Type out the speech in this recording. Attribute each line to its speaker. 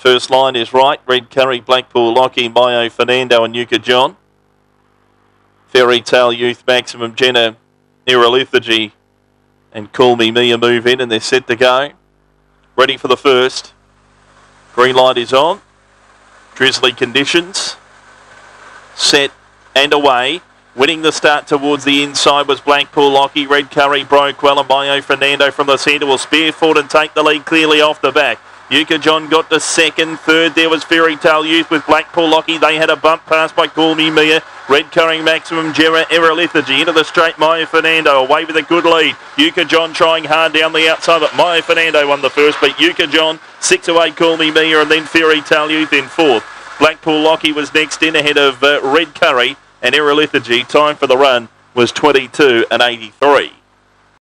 Speaker 1: First line is right. Red Curry, Blackpool, Lockie, Mayo, Fernando and Yuka John. Fairy Tale Youth, Maximum Jenna, Era Lethargy and Call Me Mia move in and they're set to go. Ready for the first. Green light is on. Drizzly conditions. Set and away. Winning the start towards the inside was Blackpool Lockie. Red Curry broke well and Bio Fernando from the centre will spear forward and take the lead clearly off the back. Yuka John got to second. Third there was Fairy Tale Youth with Blackpool Lockie. They had a bump pass by Call Me Mia. Red Curry Maximum Jera Era Lethargy into the straight. Maya Fernando away with a good lead. Yuka John trying hard down the outside, but Maya Fernando won the first. But Yuka John six away. Call Me Mia and then Fairy Tale Youth in fourth. Blackpool Lockie was next in ahead of uh, Red Curry and Era Lethargy. Time for the run was 22 and 83.